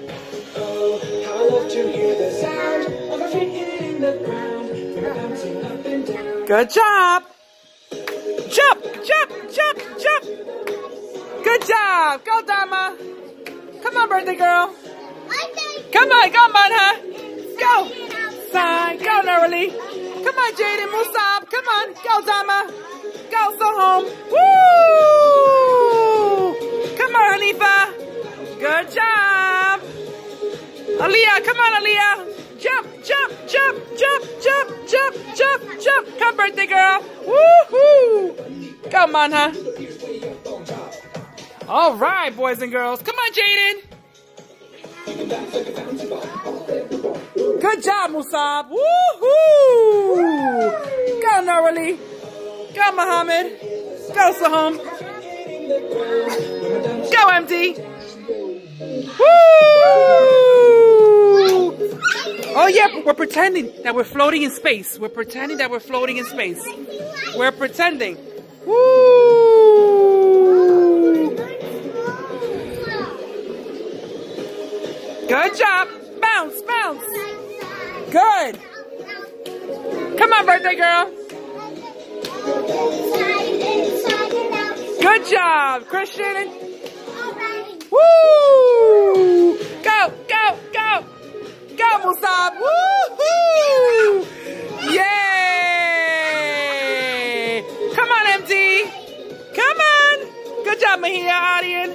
Oh, I love to hear the sound of our feet hitting the ground. Bouncing up and down. Good job. Jump, jump, jump, jump. Good job. Go, Dama. Come on, birthday girl. Come on, come on, huh? Go. Side. Go, Neroli. Come on, Jaden. Musab. Come on. Go, Dama. Go, so home. Woo! Alaya, come on, Alaya. Jump, jump, jump, jump, jump, jump, jump, jump. Come, birthday girl. Woohoo! Come on, huh? All right, boys and girls. Come on, Jaden. Good job, Musab. Woohoo! Go, Norali. Go, Muhammad. Go, Saham. Go, MD. Oh yeah, we're pretending that we're floating in space. We're pretending that we're floating in space. We're pretending. Woo! Good job. Bounce, bounce. Good. Come on, birthday girl. Good job, Christian. empty. Come on. Good job, Mahia Audience.